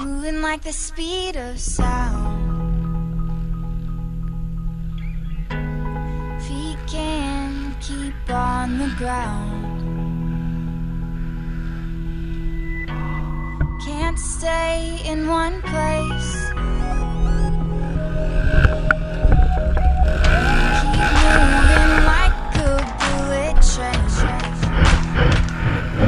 Moving like the speed of sound. Feet can't keep on the ground. Can't stay in one place.